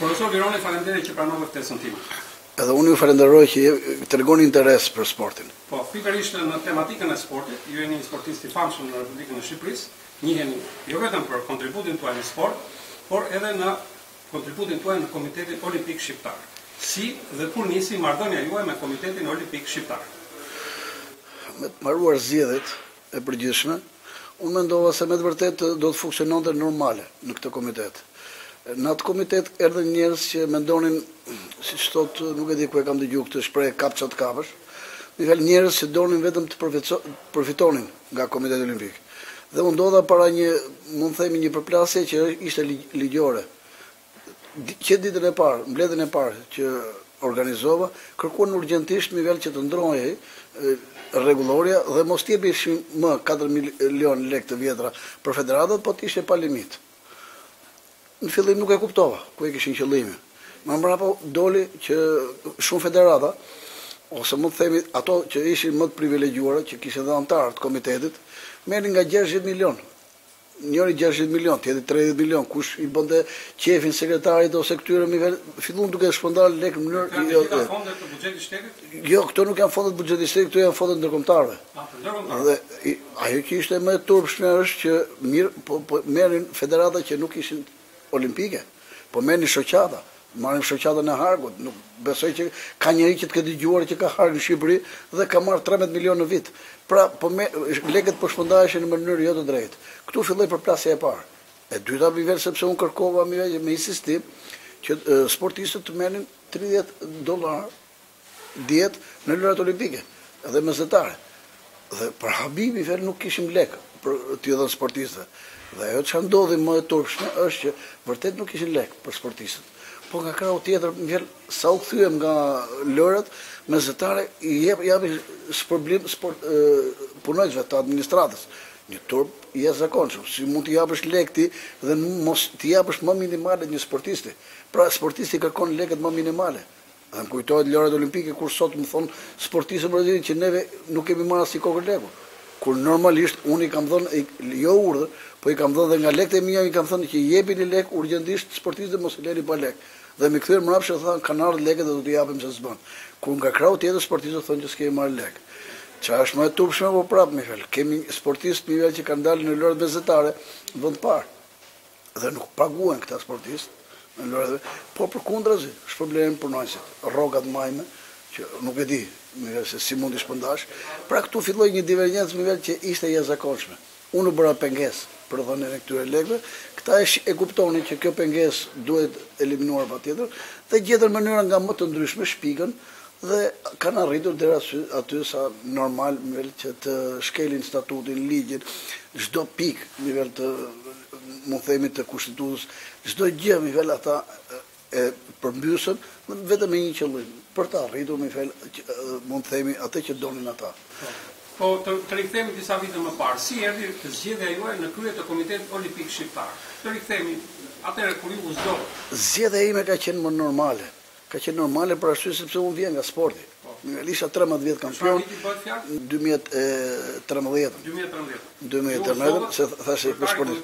Profesor Vironi, faleminderit që pranove ftesën time. Edhe unë ju falenderoj që tregoni interes për sportin. Po, pikërisht në tematikën e sportit, ju jeni një sportist i famshëm në Republikën e Shqipërisë, njiheni jo vetëm për kontributin tuaj në sport, por edhe në kontributin tuaj në Komitetin Olimpik Shqiptar. Si dhe kur nisi marrëdhënia juaj me Komitetin Olimpik Shqiptar? Me të mbaruar zgjedhjet e përgjithshme, unë mendova se me të vërtetë do të funksiononte normale në këtë komitet. Në atë komitet erdhën njerëz që mendonin, siç thotë, nuk e di ku e kam dëgjuar këtë shprehje, kap ça të kapësh, më fal njerëz që donin vetëm të përfitonin. nga Komiteti Olimpik. Dhe u ndodha para një, mund të themi një përplasje që ishte ligjore. Që ditën e parë, mbledhjen e parë që organizova, kërkuan urgjentisht më fal që të ndrohej rregullorja dhe mos të jepej më 4 milionë lekë të vjetra për federatat, po të ishte pa limit. Në fillim nuk e kuptova ku e kishin qëllimin. Më mbrapa doli që shumë federata ose mund të themi ato që ishin më të privilegjuara, që kishin dhe anëtarë të komitetit, merrnin nga 60 milion. Njëri 60 milion, tjetri 30 milion, kush i bënte qejfin sekretarit ose këtyre më fal filluan duke shpërndarë lekë në mënyrë jo. Fonde të buxhetit të shtetit? Jo, këto nuk janë fonde të buxhetit të shtetit, këto janë fondet ndërkombëtare. Dhe ajo që ishte më e turpshme është që mirë po, po merrin federata që nuk ishin olimpike. Po merrin shoqata, marrim shoqatën e Harkut, nuk besoj që ka njeri që të ketë dëgjuar që ka Hark në Shqipëri dhe ka marrë 13 milionë në vit. Pra, po me, lekët po shpërndaheshin në mënyrë jo të drejtë. Këtu filloi përplasja e parë. E dyta më fal sepse unë kërkova me insistim që sportistët të merrnin 30 dollarë dietë në lojërat olimpike dhe mesdhetare dhe për habi më fal nuk kishim lekë për t'i dhënë sportistëve dhe ajo çka ndodhi më e turpshme është që vërtet nuk kishin lekë për sportistët po nga krahu tjetër më fal sa u kthyem nga lojërat mesdhetare i jep japin shpërblim sport punonjësve të administratës një turp i jashtëzakonshëm si mund t'i japësh lekë ti dhe mos t'i japësh më minimale një sportisti pra sportisti kërkon lekët më minimale A më kujtohet Lojërat Olimpike kur sot më thonë sportistë e Brazilit që neve nuk kemi marrë asnjë kokërr leku. Kur normalisht unë i kam dhënë jo urdhër, po i kam dhënë dhe nga lekët e mia i kam thënë që jepini lek urgjentisht sportistëve mos i lëni pa lek. Dhe më kthyen mbrapsht dhe thanë kanë ardhur lekët dhe do t'i japim se s'bën. Kur nga krahu tjetër sportistët thonë që s'kemi marrë lek. Çka është më e turpshme po prapë më fal kemi sportistë më fal që kanë dalë në lojërat mesdhetare vend të parë. Dhe nuk paguhen këta sportistë, por përkundrazi, shpërblehen punonjësit, rrogat majme, që nuk e di me fjalë se si mund t'i shpërndash. Pra këtu filloi një divergjencë me fjalë që ishte e jashtëzakonshme. Unë u bëra pengesë për dhënien e këtyre lekëve, këta e e kuptonin që kjo pengesë duhet eliminuar patjetër dhe gjetën mënyra nga më të ndryshme, shpikën dhe kanë arritur deri aty sa normal me fjalë që të shkelin statutin, ligjin, çdo pikë me fjalë të mund të themi të kushtetutës, çdo gjë me fjalë ata e përmbysën vetëm me një qëllim, për të arritur me fjalë mund të themi atë që donin ata. Po të, të rikthehemi disa vite më parë, si erdhi zgjedhja juaj në krye të Komitetit Olimpik Shqiptar? Të rikthehemi atëherë kur ju u zgjodhët. Zgjedhja ime ka qenë më normale, Ka qenë normale për arsye sepse unë vija nga sporti. Nga isha trembëdhjetë vjet kampion. Për çfarë viti bëhet fjalë? Në dy mijë e trembëdhjetë. Dy mijë e trembëdhjetë. Në dy mijë e trembëdhjetë, se thashë se për sportin.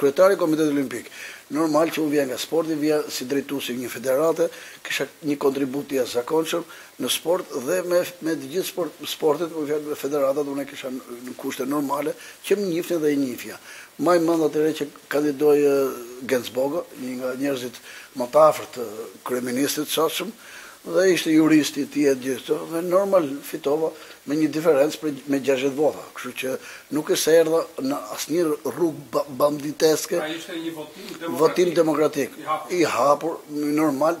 Kryetari i Komitetit Olimpik. Normal që unë vija nga sporti, vija si drejtues i një federate, kisha një kontribut të jashtëzakonshëm në sport dhe me me të gjithë sport sportet, me fjalë federatat unë e kisha në kushte normale që më njihnin dhe i njihja. Maj mend atëherë që Kandidoi Genc Boga, një nga njerëzit më të afërt të kryeministrit të sotshëm dhe ishte jurist i tij e gjithë këto dhe normal fitova me një diferencë prej me gjashtëdhjetë vota, kështu që nuk është se erdha në asnjë rrugë banditeske, votim demokratik i hapur, normal.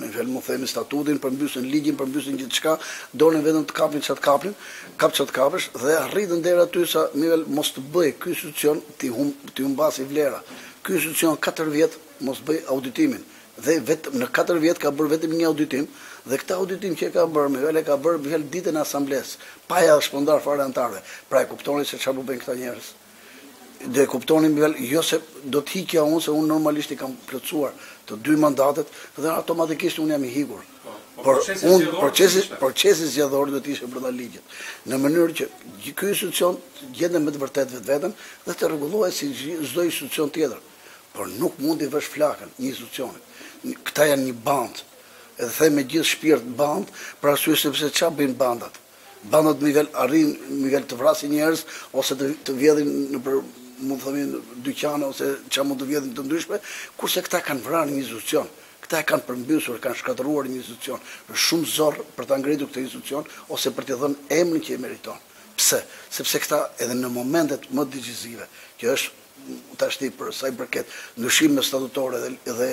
Me fjalë mund të themi statutin, përmbysën ligjin, përmbysën gjithçka, donin vetëm të kapnin ça të kapnin, kap ça të kapësh dhe arritën deri aty sa me fjalë mos të bëjë ky institucion t'i hum t'i humbasi vlera. Ky institucion 4 vjet mos të bëjë auditimin dhe vetëm në 4 vjet ka bërë vetëm një auditim dhe këtë auditim që e ka bërë me fjalë e ka bërë me fjalë ditën e asamblesë, pa ia shpërndarë fare anëtarëve. Pra e kuptoni se ça po bëjnë këta njerëz. Dhe e kuptoni me fjalë, jo se do të ikja unë, se unë normalisht i kam plotësuar të dy mandatet dhe automatikisht unë jam i ikur. Po, po, por unë procesi procesi zgjedhor duhet të ishte brenda ligjit, në mënyrë që ky institucion të gjente me të vërtetë vetveten dhe të rregullohej si çdo institucion tjetër. Por nuk mund t'i vësh flakën një institucioni. Këta janë një bandë. Edhe them me gjithë shpirt bandë, për arsye sepse ça bëjnë bandat? Bandat me fjalë arrijnë me fjalë të vrasin njerëz ose të të vjedhin nëpër mund të themi dyqane ose ça mund të vjedhin të ndryshme, kurse këta kanë vrarë një institucion, këta e kanë përmbysur, e kanë shkatërruar një institucion. Është shumë zor për ta ngritur këtë institucion ose për t'i dhënë emrin që e meriton. Pse? Sepse këta edhe në momentet më decizive, që është tashti për sa i përket ndryshimeve statutore dhe dhe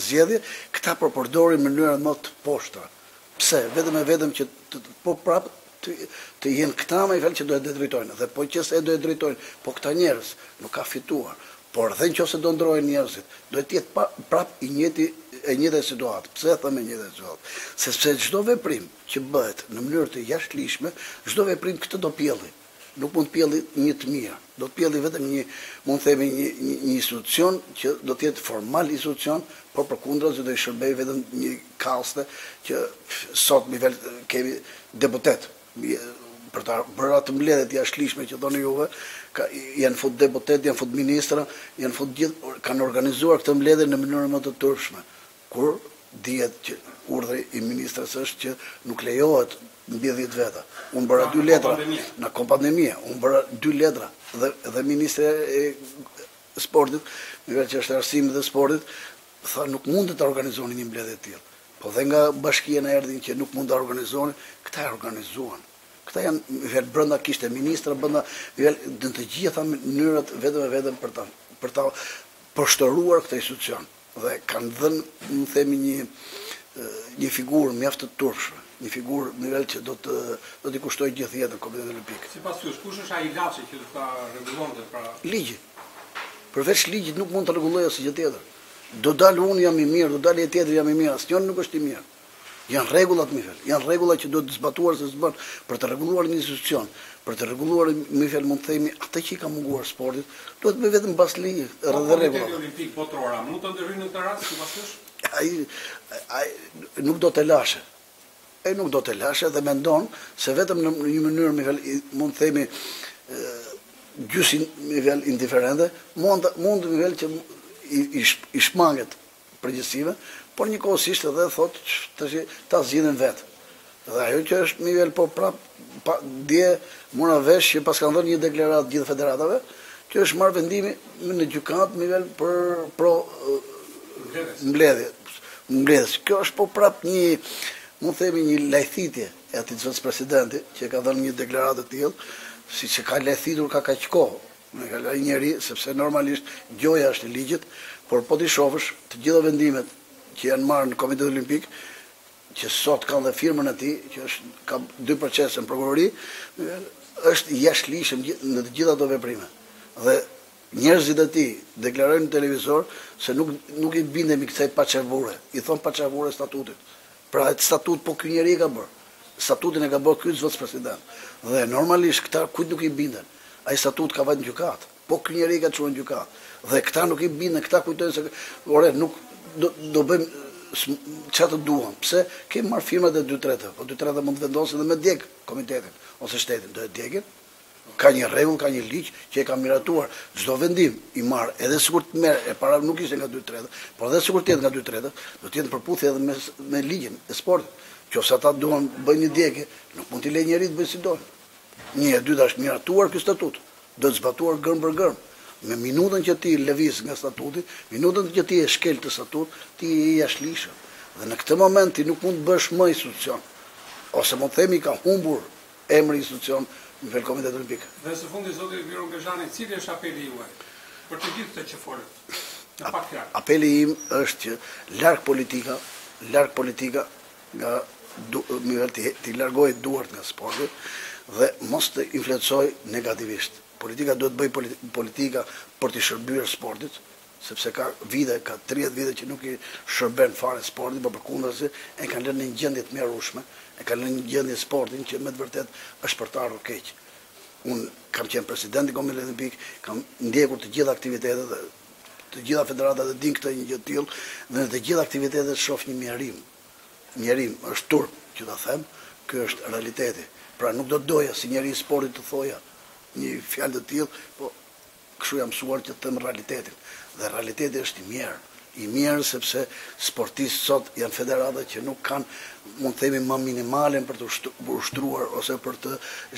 zgjedhje, këta po përdorin mënyra më të poshtëra. Pse, vetëm e vetëm që të po prap të të jenë këta me një fjalë që do e drejtojnë dhe po që se do e drejtojnë po këta njerëz nuk ka fituar por dhe në qoftë se do ndërrohen njerëzit do të jetë pa prap i njëjti e njëjta situatë pse e them e njëjta situatë sepse çdo veprim që bëhet në mënyrë të jashtëligjshme çdo veprim këtë do pjelli Nuk mund të pjelli një të mirë. Do të pjelli vetëm një, mund të themi një, një, një institucion që do të jetë formal institucion, por përkundra që do i shërbej vetëm një kaste që sot me një fjalë kemi deputetë për ta bërë atë mbledhje të jashtëligjshme që thoni juve, ka, janë fut deputetë, janë fut ministra, janë fut gjithë, kanë organizuar këtë mbledhje në mënyrën më të turpshme. Kur dihet që urdhri i ministres është që nuk lejohet mbi dhjetë veta. Unë bëra dy letra në kohë pandemie, unë bëra dy letra dhe dhe ministria e sportit, me një fjalë që është e arsimit dhe sportit, tha nuk mundet ta organizoni një mbledhje të tillë. Po dhe nga bashkia na erdhin që nuk mund ta organizoni, këta e organizuan. Këta janë me një fjalë brenda kishte ministra brenda me një fjalë në të gjitha mënyrat vetëm e vetëm për ta për ta poshtëruar këtë institucion. dhe kanë dhënë, mund të themi një një figurë mjaft të turpshme, një figurë në nivel që do të do t'i kushtojë gjithë jetën Komitetit Olimpik. Sipas jush, cili është ai ilaçi që do ta rregullonte pra ligji? Përveç ligjit nuk mund të rregullojë asgjë tjetër. Do dalë unë jam i mirë, do dalë ai tjetri jam i mirë, asnjëri nuk është i mirë. Janë rregullat me një fjalë, janë rregullat që duhet zbatuar se s'bën. Për të rregulluar një institucion, për të rregulluar me një fjalë mund të themi atë që i ka munguar sportit, duhet të bëjë vetëm mbas ligjit dhe rregullave. Po Komiteti Olimpik Botëror a mund të ndërhyjë në këtë rast sipas jush? Ai ai nuk do telashe. Ai nuk do telashe dhe mendon se vetëm në një mënyrë me një fjalë mund të themi gjysmë me një fjalë indiferente mund mund me një fjalë që i, i, i shmanget përgjegjësive, por njëkohësisht edhe thotë që ta zgjidhin vetë. Dhe ajo që është me një fjalë po prap pa, dje mora vesh që paskan dhënë një deklaratë gjithë federatave, që është marrë vendimi në gjykatë me një fjalë për pro mbledhje. Mbledhjes. Kjo është po prap një mund të themi një lajthitje e atij zot presidenti që ka dhënë një deklaratë të tillë, siç ka lajthitur ka kaq kohë. Ky lloj njeri, sepse normalisht gjoja është i ligjit, por po t'i shofësh të gjitha vendimet që janë marrë në Komitet Olimpik, që sot kanë dhe firmën e tij, që është ka dy procese në prokurori, me një fjalë, është i jashtëligjshëm në të gjitha ato veprime. Dhe njerëzit e tij deklarojnë në televizor se nuk nuk i bindemi kësaj paçavure, i thonë paçavure statutit. Pra atë statut po ky njeri e ka bërë. Statutin e ka bërë ky zëvendëspresident dhe normalisht këta kujt nuk i binden. Ai statut ka vajt në gjykat. Po ky njeri i ka çuar në gjykat. Dhe këta nuk i binden, këta kujtojnë se ore nuk do do bëjmë ça të duam. Pse kemi marr firmat e dy të tretave, po dy të tretat mund të vendosin dhe me djeg komitetin ose shtetin, do e djegin. Ka një rregull, ka një ligj që e ka miratuar. Çdo vendim i marrë, edhe sikur të merr e para nuk ishte nga dy të tretat, por edhe sikur të jetë nga dy të tretat, do të jetë në përputhje edhe me me ligjin e sportit. Qoftë se ata duan të bëjnë një djegje, nuk mund t'i lejë njeri të bëjnë djegje. Një, e dyta është miratuar ky statut. Duhet zbatuar gërmë për gërmë. Me minutën që ti lëviz nga statuti, minutën që ti e shkel këtë statut, ti je i jashtëligjshëm. Dhe në këtë moment ti nuk mund të jesh më institucion. Ose mund të themi ka humbur emri institucion në nivel Komitet Olimpik. Dhe së fundi zoti Miron Bexhani cili është apeli juaj për të gjithë këta që folët në pak fjalë. Apeli im është që larg politika larg politika nga, t'i largojë duart nga sporti dhe mos të influencojë negativisht politika duhet të bëjë politika për t'i shërbyer sportit sepse ka vite, ka tridhjetë vite që nuk i shërben fare sportit, por përkundrazi e kanë lënë në një gjendje të mjerueshme, e kanë lënë në një gjendje sportin që me të vërtetë është për të ardhur keq. Unë kam qenë president i Komitit Olimpik, kam ndjekur të gjitha aktivitetet dhe të gjitha federatat e dinë këtë një gjë të tillë dhe në të gjitha aktivitetet shoh një mjerim. Mjerim, është turp që ta them, ky është realiteti. Pra nuk do të doja si njeri i sportit të thoja një fjalë të tillë, po Kështu jam mësuar që të them realitetin. Dhe realiteti është i mjerë. I mjerë sepse sportistë sot janë federata që nuk kanë, mund të themi, më minimalen për të ushtruar ose për të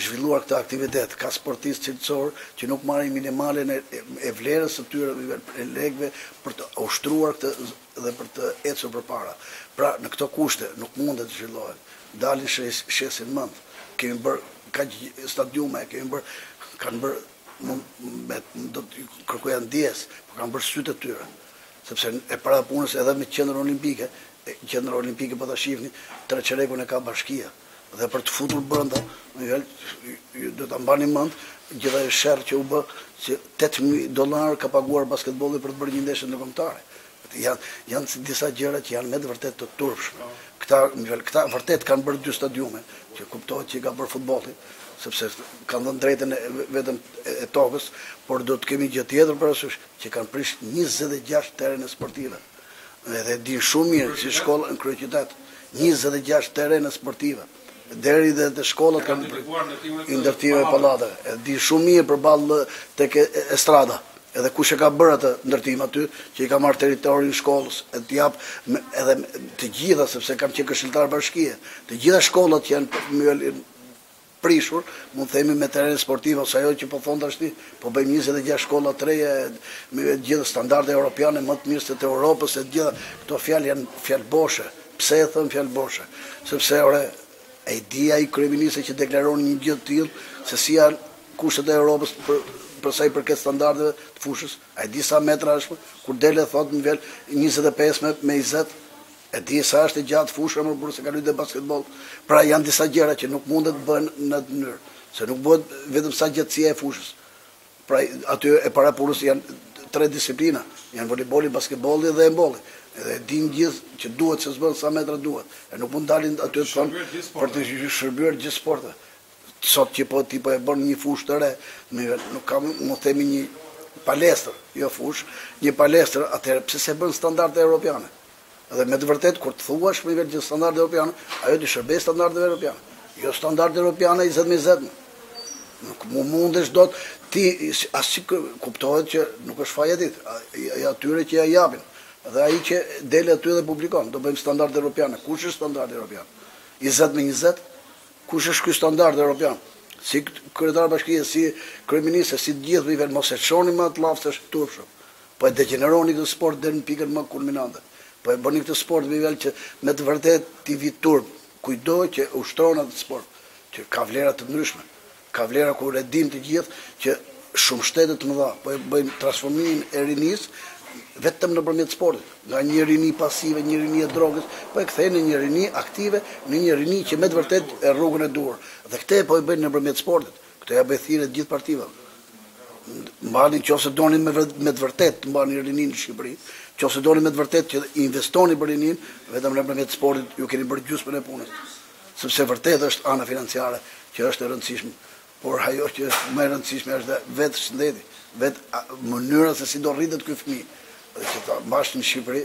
zhvilluar këtë aktivitet. Ka sportistë cilësorë që nuk marrin minimalen e vlerës së tyre e lekëve për të ushtruar këtë dhe për të ecur përpara. Pra, në këto kushte nuk mundet të zhvillohen. Dalin shesin mend. Kemi bërë kaq stadiume, kemi bërë, kanë bërë Unë do të kërkoja ndjesë, po kanë bërë sytë e tyre, sepse e para punës edhe me qendrën olimpike, qendrën olimpike po ta shihni, tre çerekun e ka bashkia, dhe për të futur brenda, në nivel, do ta mbani mend, gjithë ajo sherr që u bë, që 8000 dollarë ka paguar basketbolli për të bërë një ndeshje ndërkombëtare. Janë disa gjëra që janë me të vërtetë të turpshme. Këta, këta vërtet kanë bërë dy stadiume, që kuptohet që i ka bërë futbolli, sepse kanë dhënë drejtën vetëm e tokës, por do të kemi një gjë tjetër parasysh, që kanë prish 26 terene sportive. Edhe di shumë mirë sa shkolla në kryeqytet, 26 terene sportive. Deri dhe te shkollat kanë ndërtuar ndërtime pallate. E di shumë mirë përballë tek estrada. Edhe kush e ka bërë atë ndërtim aty, që i ka marrë territorin shkollës, e t'i jap edhe të gjitha sepse kam qenë këshilltar bashkie. Të gjitha shkollat që janë prishur, mund të themi me terren sportiv ose ajo që po thonë tashti, po bëjmë 26 shkolla të reja me të gjitha standarde europiane më të mirë se të Europës e të gjitha. Këto fjalë janë fjalë boshe. Pse them fjalë boshe? Sepse ore e di ai kryeministri që deklaron një gjë të tillë se si janë kushtet e Europës për për sa i përket standardeve të fushës, a e di sa metra është, kur del e thotë një fjalë 25 me 20, e di sa është e gjatë fusha mor burrë se ka lujtë basketboll. Pra janë disa gjëra që nuk mundet të bëhen në atë mënyrë, se nuk bëhet vetëm sa gjatësia e fushës, Pra aty e para punës janë tre disiplina, janë volejboli, basketbolli dhe hendbolli. Edhe e dinë të gjithë që duhet se s'bën sa metra duhet. E nuk mund dalin aty të thonë për t'i shërbyer gjithë sporteve. Sot që po ti po e bën një fushë të re, nuk ka, me themi një palestër, jo fushë, një palestër, atëherë pse s'e bën standarde europiane? Dhe me të vërtetë kur të thuash me nivel standarde europiane, ajo të shërbejë standardeve europiane. Jo standarde europiane 20 me 20. Nuk mu mundesh dot ti as si kuptohet që nuk është faji yt. I atyre që ja japin. Dhe ai që del aty dhe publikon, do bëjmë standarde europiane. Kush është standardi europian? 20 me 20? Kush është ky standard europian? Si kryetar bashkie, si kryeministër, si të gjithë, mos e thoni më atë llaf se është e turpshme. Po e degjeneroni këtë sport deri në pikën më kulminante. Po e bëni këtë sport me një fjalë që me të vërtetë t'i vijë turp kujtdo që e ushtron atë sport, që ka vlera të ndryshme. Ka vlera kur e dimë të gjithë që shumë shtete të mëdha po e bëjnë transformimin e rinisë vetëm nëpërmjet sportit. Nga një rini pasive, një rini e drogës, po e kthejnë në një rini aktive, në një rini që me të vërtetë e rrugën e duhur. Dhe këtë po e bëjnë nëpërmjet sportit. Këtë ja bëj thirrje të gjithë partive. Mbani, qoftë se doni me të vërtetë të mbani rininë në Shqipëri, qoftë se doni me të vërtetë që të investoni për rininë, vetëm nëpërmjet sportit ju keni bërë gjysmën e punës. Sepse vërtetë është ana financiare që është e rëndësishme, por ajo që është më e rëndësishme është dhe vetë shëndeti, vetë mënyra se si do rritet ky fëmijë. Dhe që ta mbash në Shqipëri